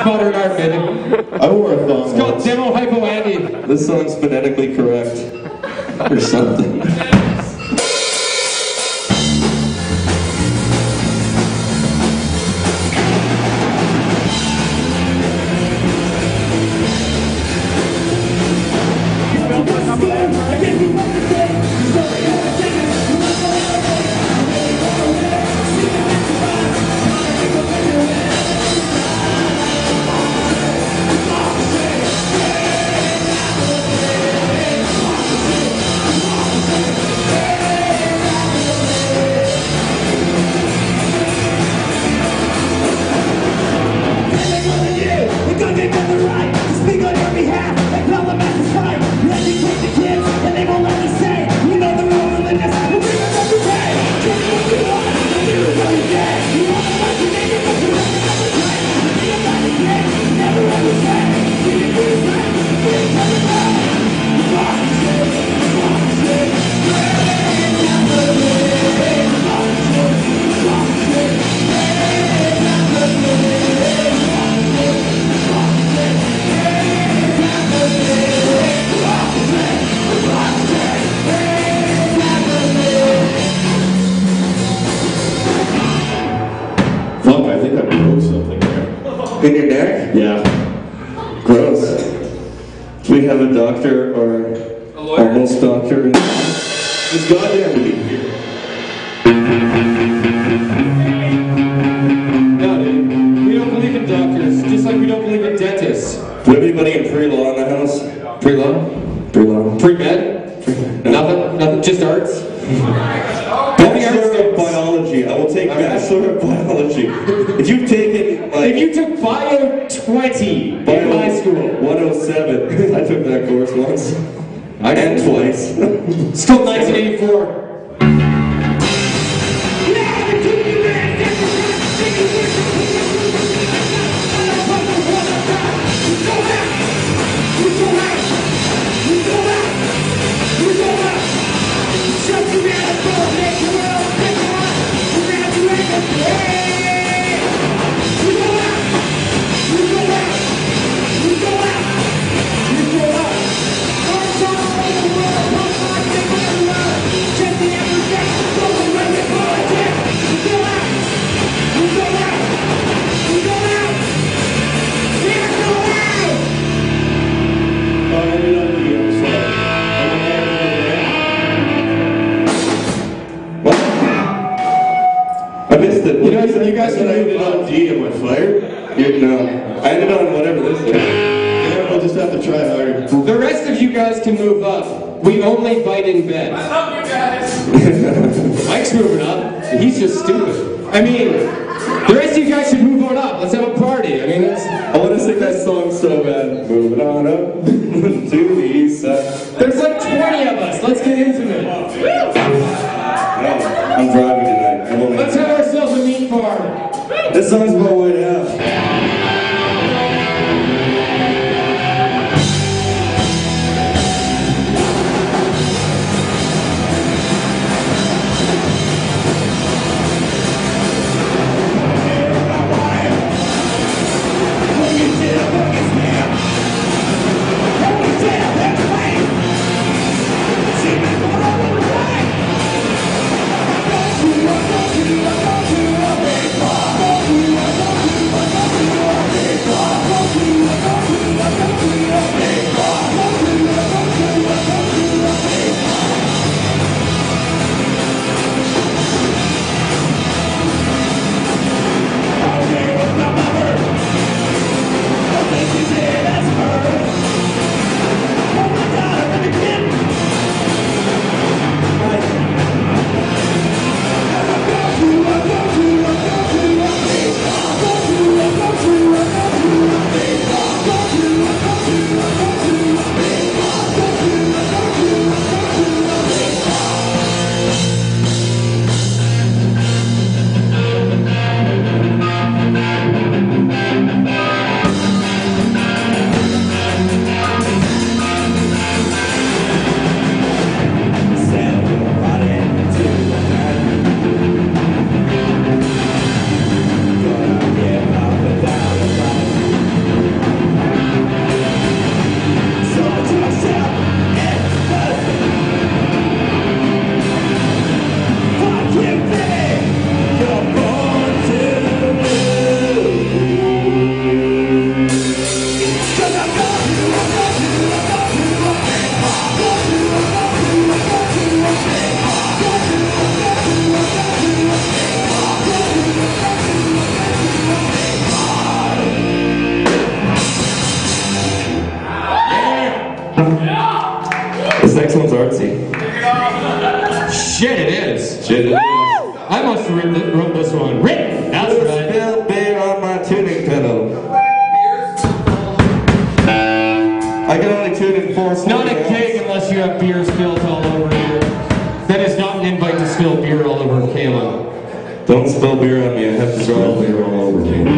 Spotter in our minute. I wore a thong It's called. Demo Hypo Andy. This song's phonetically correct. Or something. There. In your neck? Yeah. Gross. Do we have a doctor or almost doctor? in- It's goddamn to here. We don't believe in doctors, just like we don't believe in dentists. Do we have anybody in pre-law in the house? Pre-law? Pre-law. Pre-med? Nothing? Nothing? Just arts? Bachelor of Biology. I will take Bachelor of Biology. If you've taken, like, If you took Bio 20 in high school, 107, I took that course once. I and twice. it's called 1984. You know, you guys I can said I move ended on on. D. Am I fired? You, no. I ended on whatever this is. Yeah, I'll just have to try harder. The rest of you guys can move up. We only bite in bed. I love you guys. Mike's moving up. He's just stupid. I mean, the rest of you guys should move on up. Let's have a party. I mean, that's, I want to sing that song so bad. Moving on up to the east side. there's like 20 of us. Let's get intimate. No, I'm driving This song's about it is. Shit, it is. I must have written, wrote this one. Written. That's a right. spill beer on my tuning pedal. I can only tune in four. It's not a gig unless you have beer spilled all over you. That is not an invite to spill beer all over Kayla. Don't spill beer on me. I have to Spill draw beer all over me.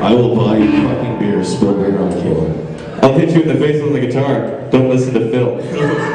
I will buy you fucking beer, spill beer on Caleb. I'll hit you in the face with the guitar. Don't listen to Phil.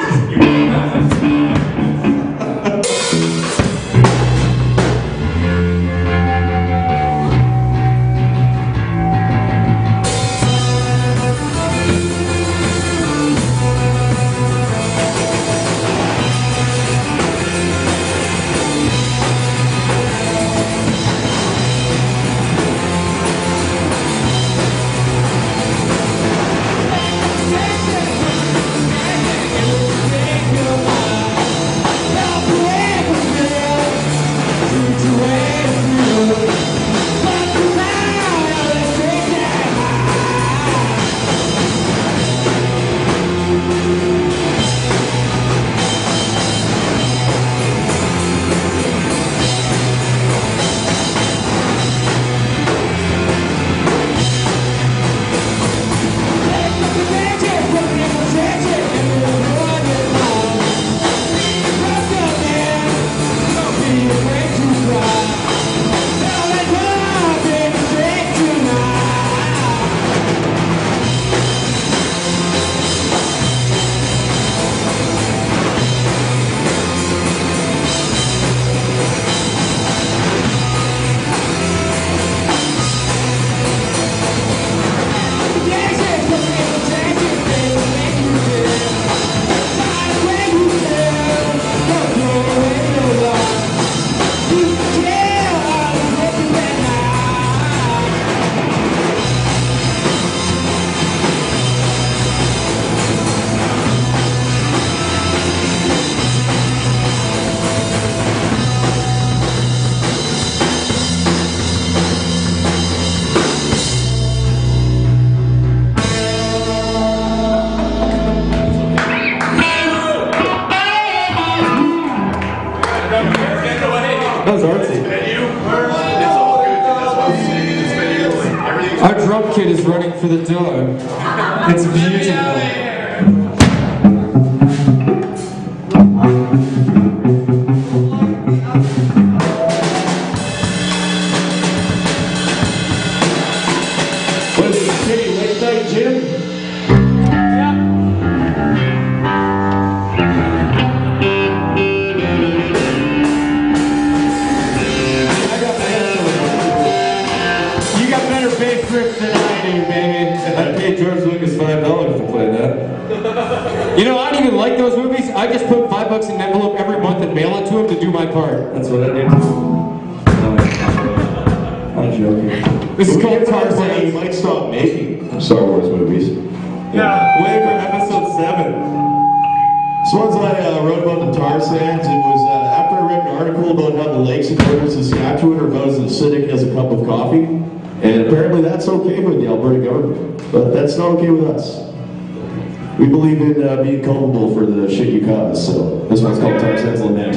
for the door. It's beautiful. That's what I did. I'm joking. This is When called get to that point, Tarzan. You might stop making Star Wars movies. Yeah. Wait for episode seven. This one's I uh, wrote about the tar sands. It was uh, after I read an article about how the lakes in northern Saskatchewan are about as acidic as a cup of coffee. And apparently that's okay with the Alberta government. But that's not okay with us. We believe in uh, being culpable for the shit you cause. So this one's called Tar Sands Lament.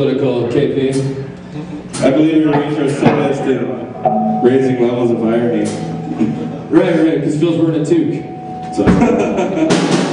Political, KP. I believe we reached our fullest in raising levels of irony. Right, right, because Phil's wearing a toque. So.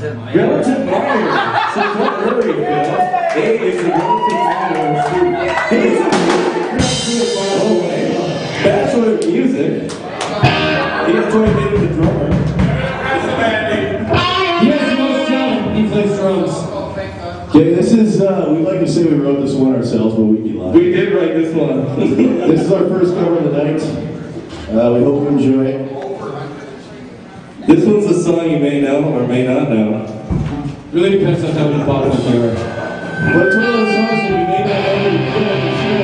Relative minor. So don't worry, Phil. A is the relative minor of C. oh, wait. Bachelor of music. He's going to be the drummer. He has the most talent. He plays drums. Okay, this is, uh, we'd like to say we wrote this one ourselves, but we'd be lying. We did write this one. This is our first cover of the night. Uh, we hope you enjoy it. This one's a song you may know or may not know. Really depends on how many pop ones they are. But it's one of those songs that we may not know that you put on the show.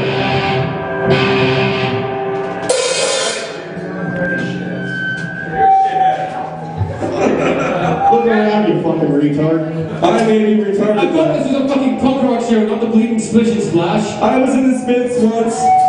Look around, you fucking retard. I may be retarded. I retarded. thought this was a fucking punk rock show, not the bleeding splish and splash. I was in the Smiths once.